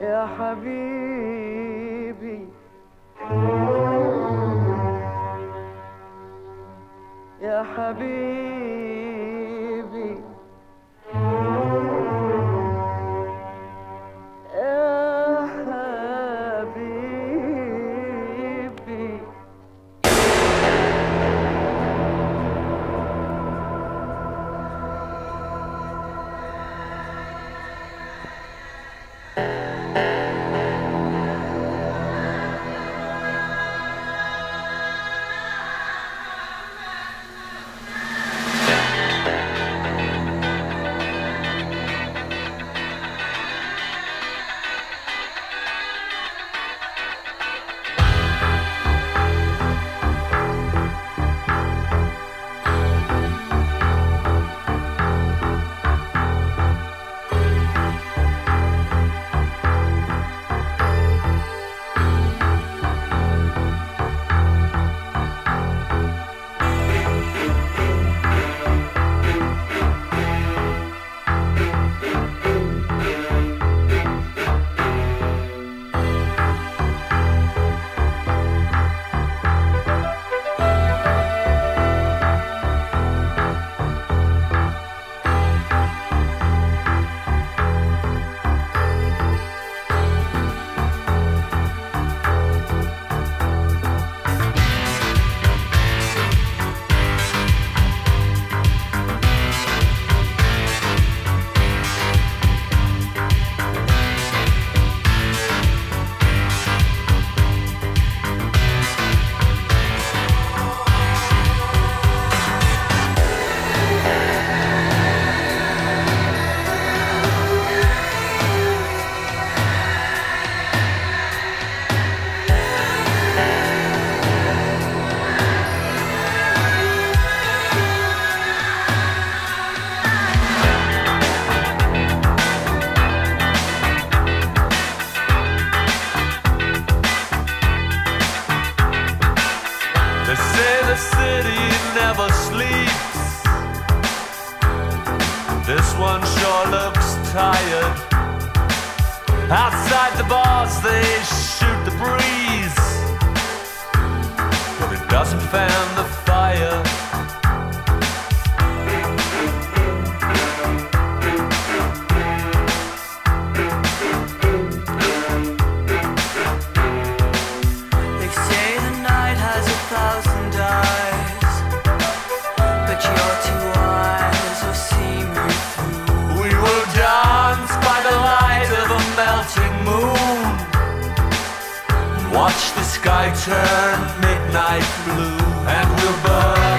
يا حبيبي. يا حبيبي. This one sure looks tired. Outside the bars, they shoot the breeze, but it doesn't fan the Watch the sky turn midnight blue and we'll burn.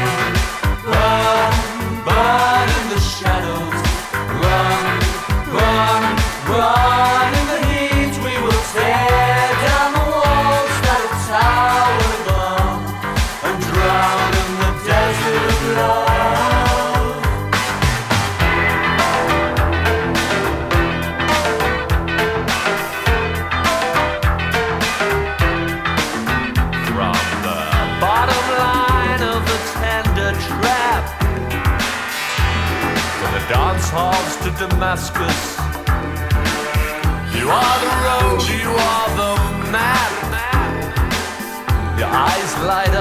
dance halls to Damascus. You are the road, you are the map. Your eyes light up.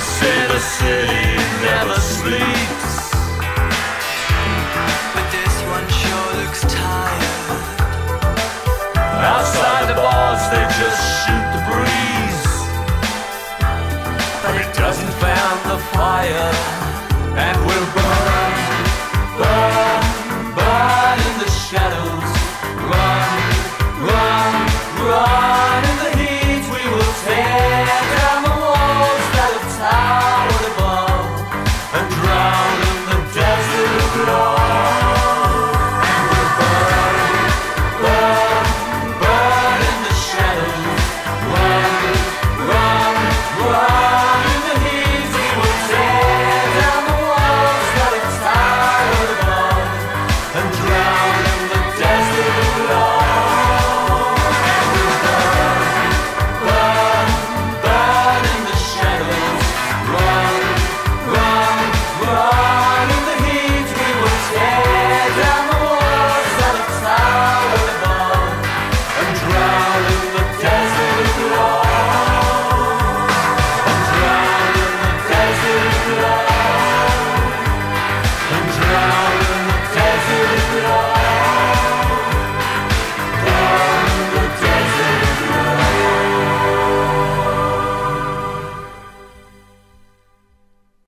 They say the city never sleeps. But this one sure looks tired. Outside the bars, they just